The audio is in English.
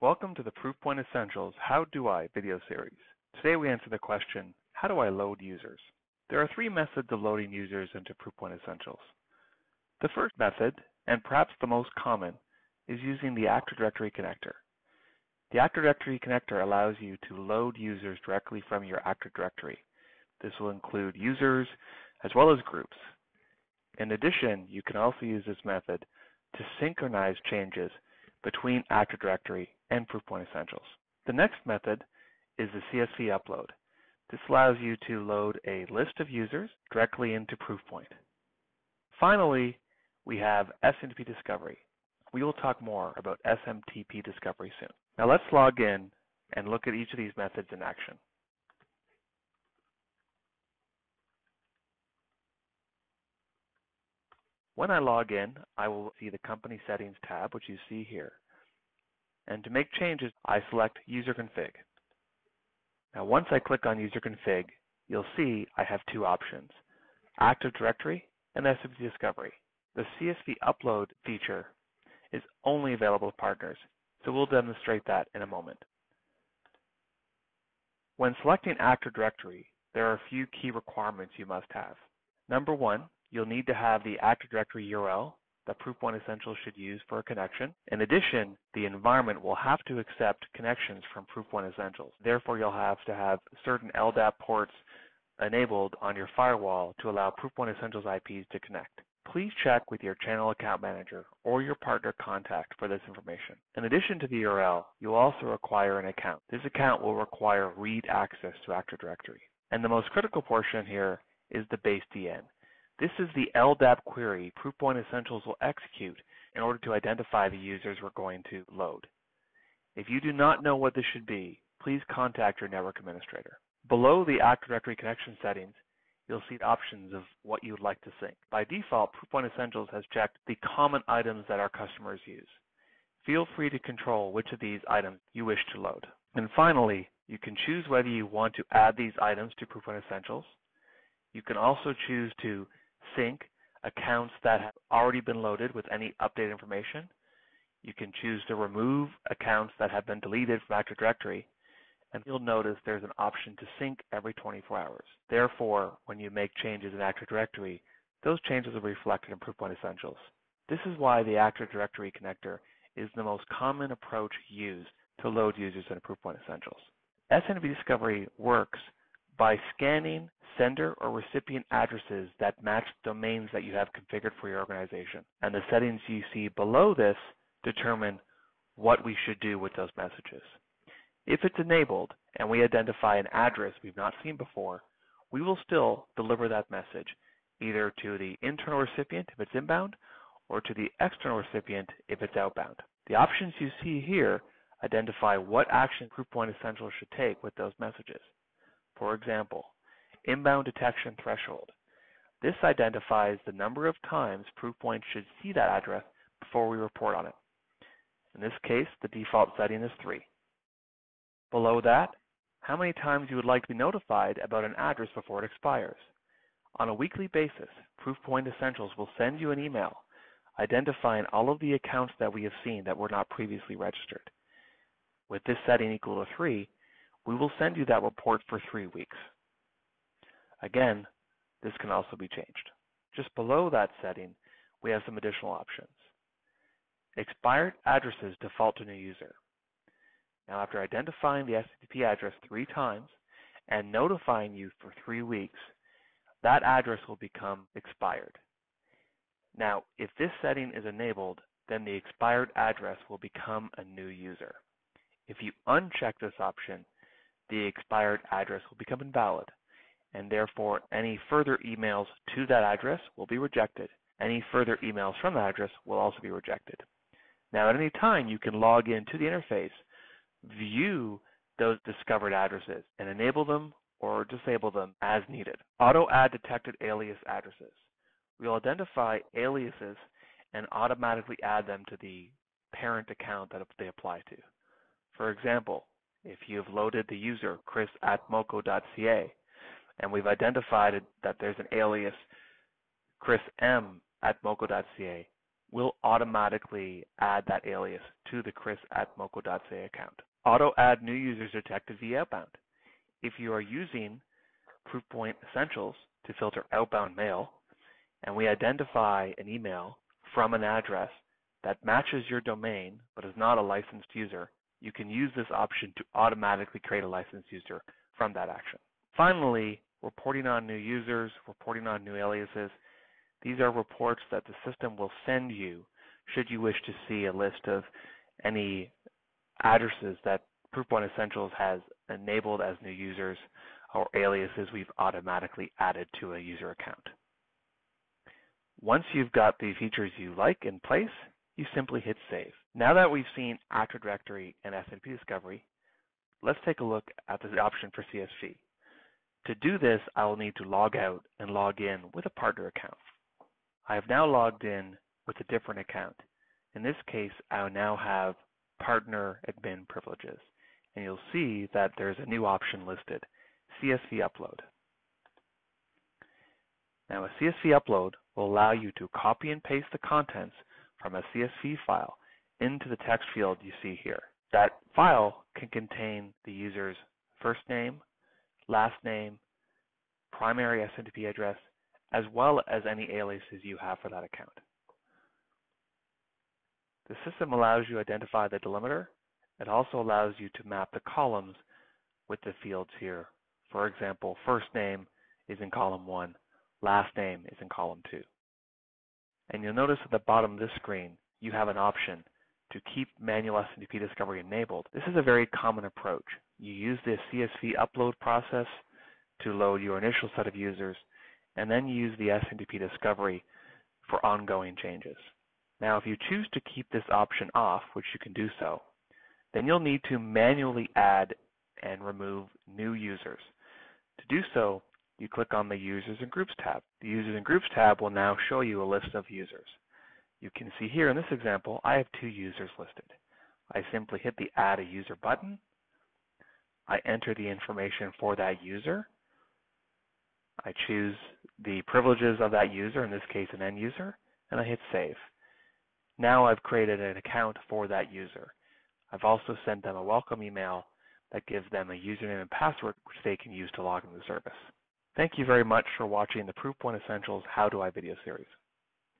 Welcome to the Proofpoint Essentials How Do I video series. Today we answer the question, how do I load users? There are three methods of loading users into Proofpoint Essentials. The first method, and perhaps the most common, is using the Active Directory connector. The Active Directory connector allows you to load users directly from your Active Directory. This will include users as well as groups. In addition, you can also use this method to synchronize changes between Active Directory and Proofpoint Essentials. The next method is the CSV upload. This allows you to load a list of users directly into Proofpoint. Finally, we have SMTP Discovery. We will talk more about SMTP Discovery soon. Now let's log in and look at each of these methods in action. When I log in, I will see the Company Settings tab, which you see here. And to make changes, I select User Config. Now once I click on User Config, you'll see I have two options, Active Directory and SMTP Discovery. The CSV upload feature is only available to partners, so we'll demonstrate that in a moment. When selecting Active Directory, there are a few key requirements you must have. Number one, you'll need to have the Active Directory URL that Proofpoint Essentials should use for a connection. In addition, the environment will have to accept connections from Proofpoint Essentials. Therefore, you'll have to have certain LDAP ports enabled on your firewall to allow Proofpoint Essentials IPs to connect. Please check with your channel account manager or your partner contact for this information. In addition to the URL, you'll also require an account. This account will require read access to Active Directory. And the most critical portion here is the base DN. This is the LDAP query Proofpoint Essentials will execute in order to identify the users we're going to load. If you do not know what this should be, please contact your network administrator. Below the Active Directory connection settings, you'll see options of what you would like to sync. By default, Proofpoint Essentials has checked the common items that our customers use. Feel free to control which of these items you wish to load. And finally, you can choose whether you want to add these items to Proofpoint Essentials. You can also choose to sync accounts that have already been loaded with any updated information. You can choose to remove accounts that have been deleted from Active Directory, and you'll notice there's an option to sync every 24 hours. Therefore, when you make changes in Active Directory, those changes are reflected in Proofpoint Essentials. This is why the Active Directory connector is the most common approach used to load users in Proofpoint Essentials. SMTP Discovery works by scanning sender or recipient addresses that match domains that you have configured for your organization. And the settings you see below this determine what we should do with those messages. If it's enabled and we identify an address we've not seen before, we will still deliver that message either to the internal recipient if it's inbound or to the external recipient if it's outbound. The options you see here identify what action Proofpoint Essentials should take with those messages. For example, inbound detection threshold. This identifies the number of times Proofpoint should see that address before we report on it. In this case, the default setting is 3. Below that, how many times you would like to be notified about an address before it expires. On a weekly basis, Proofpoint Essentials will send you an email identifying all of the accounts that we have seen that were not previously registered. With this setting equal to 3, we will send you that report for three weeks. Again, this can also be changed. Just below that setting, we have some additional options. Expired addresses default to new user. Now, after identifying the SMTP address three times and notifying you for three weeks, that address will become expired. Now, if this setting is enabled, then the expired address will become a new user. If you uncheck this option, the expired address will become invalid, and therefore any further emails to that address will be rejected. Any further emails from that address will also be rejected. Now, at any time, you can log into the interface, view those discovered addresses, and enable them or disable them as needed. Auto add detected alias addresses. We'll identify aliases and automatically add them to the parent account that they apply to. For example, if you've loaded the user chris at moco.ca and we've identified that there's an alias chris m at moco.ca, will automatically add that alias to the chris at moco.ca account. Auto add new users detected via outbound. If you are using Proofpoint Essentials to filter outbound mail, and we identify an email from an address that matches your domain but is not a licensed user, you can use this option to automatically create a licensed user from that action. Finally, reporting on new users, reporting on new aliases. These are reports that the system will send you should you wish to see a list of any addresses that Proofpoint Essentials has enabled as new users or aliases we've automatically added to a user account. Once you've got the features you like in place, you simply hit save. Now that we've seen Active Directory and SMTP Discovery, let's take a look at the option for CSV. To do this, I will need to log out and log in with a partner account. I have now logged in with a different account. In this case, I now have partner admin privileges. And you'll see that there's a new option listed, CSV upload. Now a CSV upload will allow you to copy and paste the contents from a CSV file into the text field you see here. That file can contain the user's first name, last name, primary SMTP address, as well as any aliases you have for that account. The system allows you to identify the delimiter. It also allows you to map the columns with the fields here. For example, first name is in column 1, last name is in column 2. And you'll notice at the bottom of this screen, you have an option to keep manual SMTP discovery enabled. This is a very common approach. You use the CSV upload process to load your initial set of users, and then use the SMTP discovery for ongoing changes. Now, if you choose to keep this option off, which you can do so, then you'll need to manually add and remove new users. To do so, you click on the Users and Groups tab. The Users and Groups tab will now show you a list of users. You can see here in this example, I have two users listed. I simply hit the Add a User button. I enter the information for that user, I choose the privileges of that user, in this case an end user, and I hit save. Now I've created an account for that user. I've also sent them a welcome email that gives them a username and password which they can use to log into the service. Thank you very much for watching the Proofpoint Essentials How Do I video series.